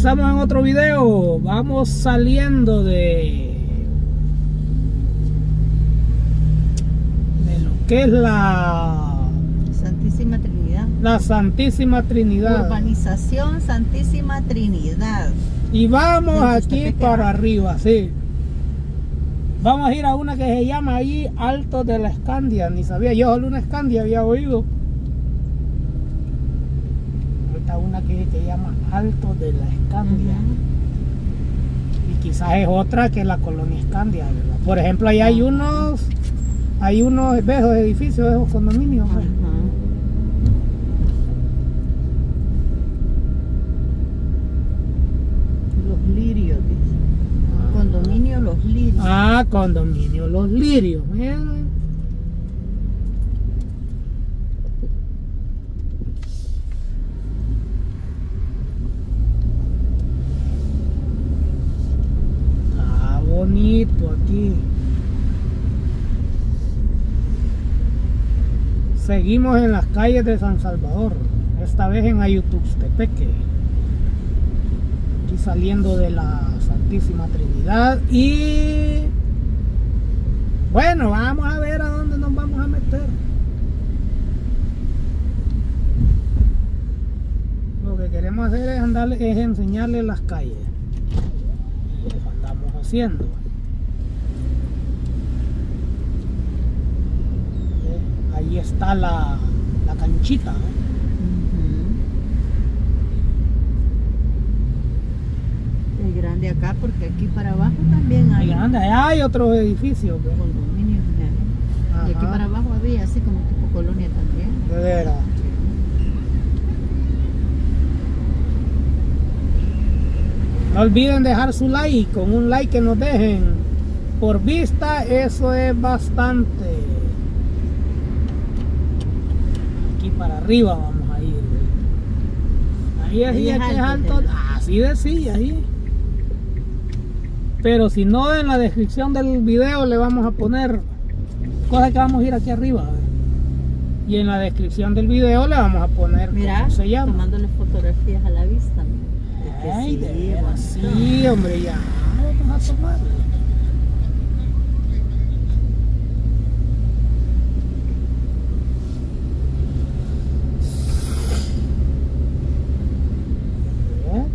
finalizamos en otro video. Vamos saliendo de... De lo que es la... Santísima Trinidad. La Santísima Trinidad. Urbanización Santísima Trinidad. Y vamos aquí para arriba, sí. Vamos a ir a una que se llama ahí Alto de la Escandia. Ni sabía, yo solo una Escandia había oído. Ahorita una que se llama Alto de la Escandia. Y quizás es otra que la colonia Escandia, ¿verdad? Por ejemplo, ahí hay unos, hay unos ¿ves? esos edificios, esos condominios. ¿ves? Los lirios, dice. Condominio Los Lirios. Ah, condominio Los Lirios. miren. Ah, aquí. Seguimos en las calles de San Salvador, esta vez en Ayutuxtepeque. Aquí saliendo de la Santísima Trinidad y bueno, vamos a ver a dónde nos vamos a meter. Lo que queremos hacer es andarle, es enseñarle las calles. Y eso andamos haciendo. Eh, Ahí está la, la canchita. El grande acá, porque aquí para abajo también hay grande, allá hay otros edificios. ¿ve? condominios. ¿no? Y aquí para abajo había así como tipo colonia también. De veras. No olviden dejar su like, con un like que nos dejen por vista, eso es bastante. Aquí para arriba vamos a ir. Ahí Ahí es que es alto. Así decía ahí. Pero si no, en la descripción del video le vamos a poner cosas que vamos a ir aquí arriba. Y en la descripción del video le vamos a poner Mira, cómo se llama. tomándole fotografías a la vista. Ay, sí, de veras, sí, hombre, ya. Vamos a. Bien.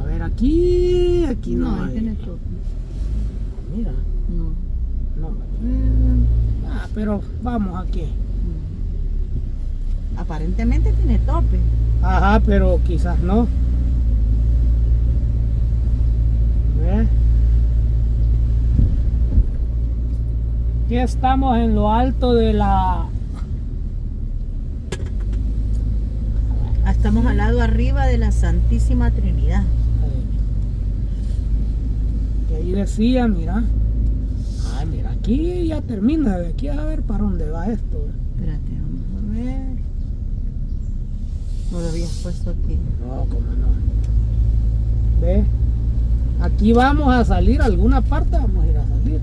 A ver, aquí, aquí no, No, ahí hay. tiene todo. Mira, No. no. Mm, Ah, pero vamos aquí. Aparentemente tiene tope. Ajá, pero quizás no. ¿Ve? Aquí estamos en lo alto de la... Estamos al lado arriba de la Santísima Trinidad. Que ahí decía, mira. Ya termina. De aquí a ver para dónde va esto. Espérate, vamos a ver. No lo habías puesto aquí. No, cómo no. Ve. Aquí vamos a salir a alguna parte, vamos a ir a salir.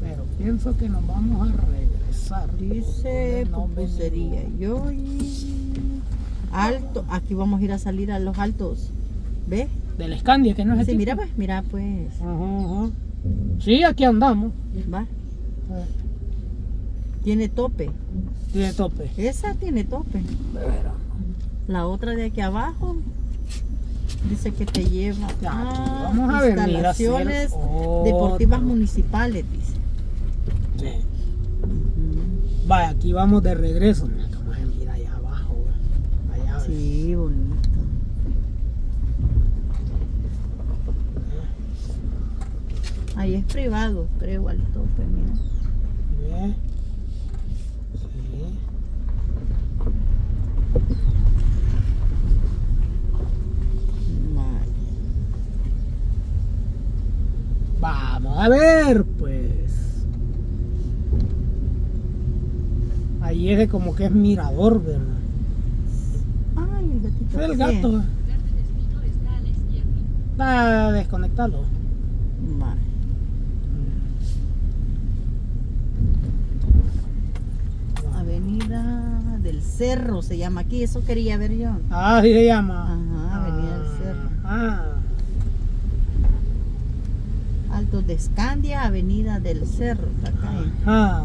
Pero pienso que nos vamos a regresar. Dice ¿Por dónde nos pupusería. venimos? Yo y- alto. Aquí vamos a ir a salir a los altos. ¿Ves? Del Scandia, que no es Sí, aquí. mira pues, mira pues. Ajá, ajá. Sí, aquí andamos. Va. Tiene tope. Tiene tope. Esa tiene tope. La otra de aquí abajo dice que te lleva Ya, vamos a instalaciones deportivas municipales, dice. Sí. Vaya, aquí vamos de regreso. Mira, allá abajo. Allá. Sí, bonito. Ahí es privado, creo, al tope, mira. Ve. Sí. Vale. Vamos a ver, pues. Ahí es de como que es mirador, ¿verdad? Ay, el gatito. Fue el gato. Nada, desconectarlo. Cerro se llama aquí, eso quería ver yo. Ah, así se llama. Ajá, Avenida del ah. Cerro. Ah. Altos de Escandia, Avenida del Cerro, Tacay. Ajá.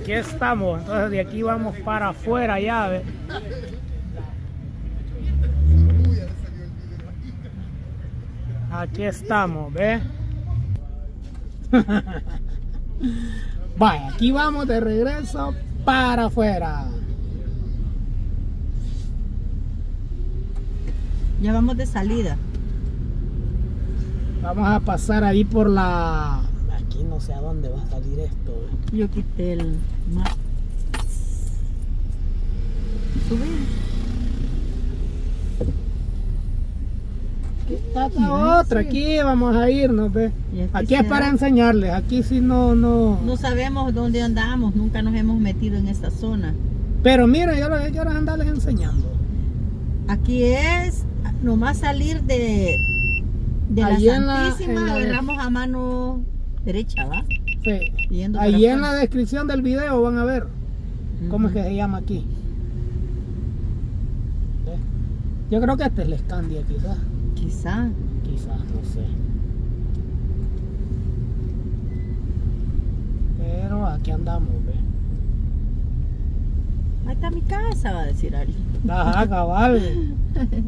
Aquí estamos, entonces de aquí vamos para afuera ya, ¿ve? Uy, ya le salió el video. Aquí estamos, ¿ve? Vaya, aquí vamos de regreso para afuera. Ya vamos de salida. Vamos a pasar ahí por la... Aquí no sé a dónde va a salir esto. ¿ve? Yo quité el mapa. Subir. Está Ya, otra, sí. aquí vamos a irnos, ¿ve? Aquí es para enseñarles, aquí sí no, no... No sabemos dónde andamos, nunca nos hemos metido en esta zona. Pero miren, yo lo que quiero es andarles enseñando. Aquí es nomás salir de, de la la- Santísima, la- agarramos a mano derecha, ¿va? Sí. Yendo Ahí en la descripción del video van a ver cómo es que se llama aquí. Yo creo que este es la Escandia quizás. Quizá. Quizás, no sé. Pero aquí andamos, ve. Ahí está mi casa, va a decir alguien. Ajá, cabal.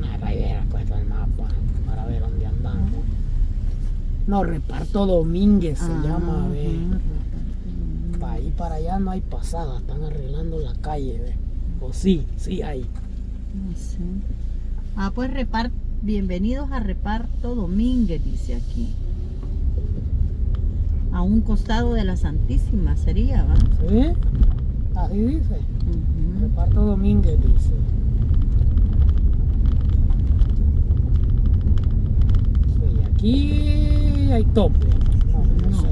No, la idea puesto el mapa para ver dónde andamos. No, reparto Domínguez se Ah, llama, ve. Para ahí para allá no hay pasada, están arreglando la calle, ve. O sí, sí hay. No sé. Ah, pues repar, bienvenidos a Reparto Domínguez, dice aquí. A un costado de la Santísima sería, ¿va? ¿Sí? Así dice. Reparto Domínguez dice. Y aquí hay tope. No, no, No. sé.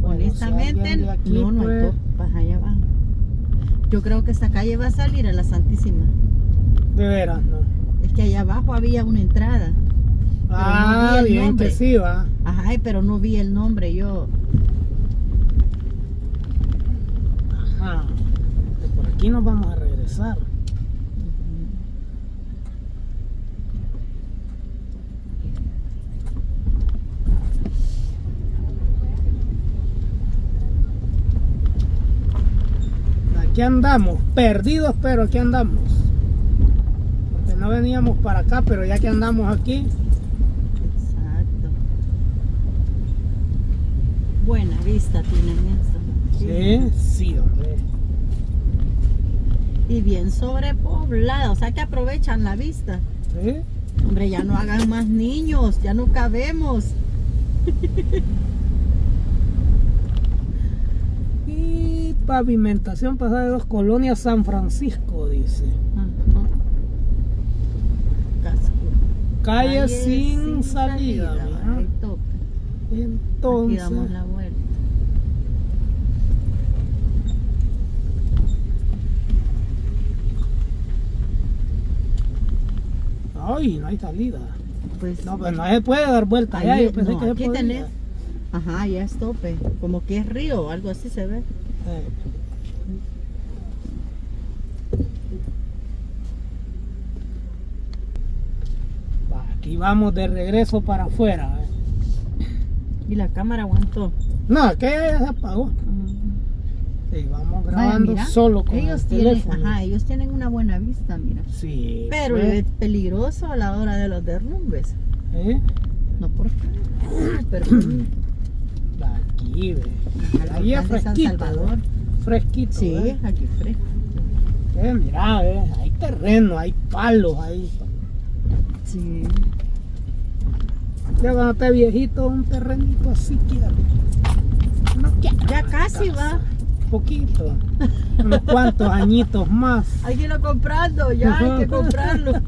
Bueno, Honestamente, aquí, no, no hay topas allá abajo. Yo creo que esta calle va a salir a la Santísima. De veras, no. Es que allá abajo había una entrada. Ah, vi el bien que sí, va. Ajá, pero no vi el nombre yo. Ajá. Por aquí nos vamos a regresar. Aquí andamos, perdidos, pero aquí andamos. Porque no veníamos para acá, pero ya que andamos aquí, Exacto. Buena vista tienen estos. sí, sí, hombre. Y bien sobrepoblada, o sea que aprovechan la vista. Sí. Hombre, ya no hagan más niños, ya no cabemos. Y pavimentación pasada de dos colonias San Francisco, dice. Calle, sin, salida. ahí toca. Aquí Entonces, damos la vuelta. ay, no hay salida. Pues, No, pues no se puede dar vuelta allá. ahí- Yo pensé no, que se aquí podía. tenés. Ajá, ya es tope. Como que es río, algo así se ve. Va, Aquí vamos de regreso para afuera. eh. Y la cámara aguantó. No, aquella ya se apagó. Ajá. Sí, Sí, vamos grabando solo con ellos el tienen, teléfono. ajá, ellos tienen una buena vista, mira. Sí. Pero ve, es peligroso a la hora de los derrumbes. ¿eh? No por pero Aquí, ve. al Ahí es San fresquito. Salvador. ve. Fresquito. Sí, ve. aquí fresco. Eh, mira, ve, hay terreno, hay palos, hay. Sí. Ya cuando esté viejito, un terrenito así quiero. No quiero. Ya casi va. Poquito. Unos cuantos añitos más. Hay que irlo comprando, ya hay que comprarlo.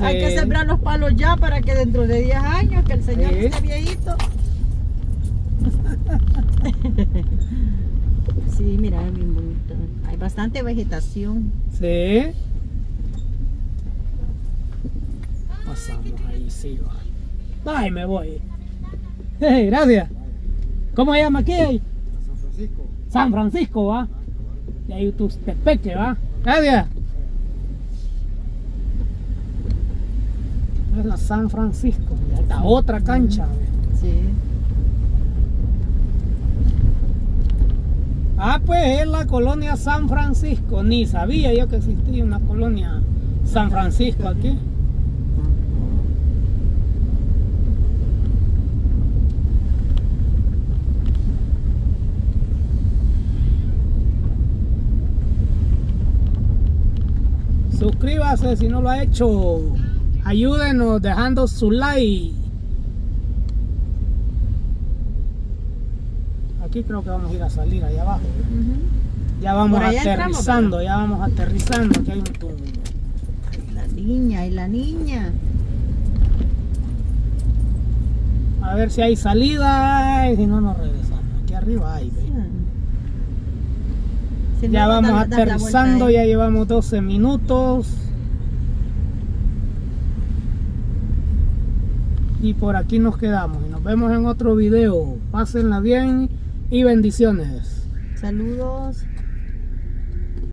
Hay que sembrar los palos ya para que dentro de 10 años, que el señor Sí. esté viejito. Sí, mira, es bien bonito. Hay bastante vegetación. Sí. Pasamos ahí, sí, va. Ay, me voy. Hey, gracias. ¿Cómo se llama aquí? San Francisco. San Francisco, va. Y ahí tu tepeque, va. Gracias. Es la San Francisco. Y esta otra cancha. Sí. Ah, pues es la colonia San Francisco. Ni sabía yo que existía una colonia San Francisco aquí. Suscríbase si no lo ha hecho. Ayúdenos dejando su like. Aquí creo que vamos a ir a salir allá abajo. Ya vamos entramos, aterrizando, ya vamos aterrizando. Aquí hay un túnel. La niña y la niña. A ver si hay salida y si no nos regresamos. Aquí arriba hay, no, Ya vamos aterrizando, ahí. ya llevamos 12 minutos. Y por aquí nos quedamos. Y nos vemos en otro video. Pásenla bien y bendiciones. Saludos.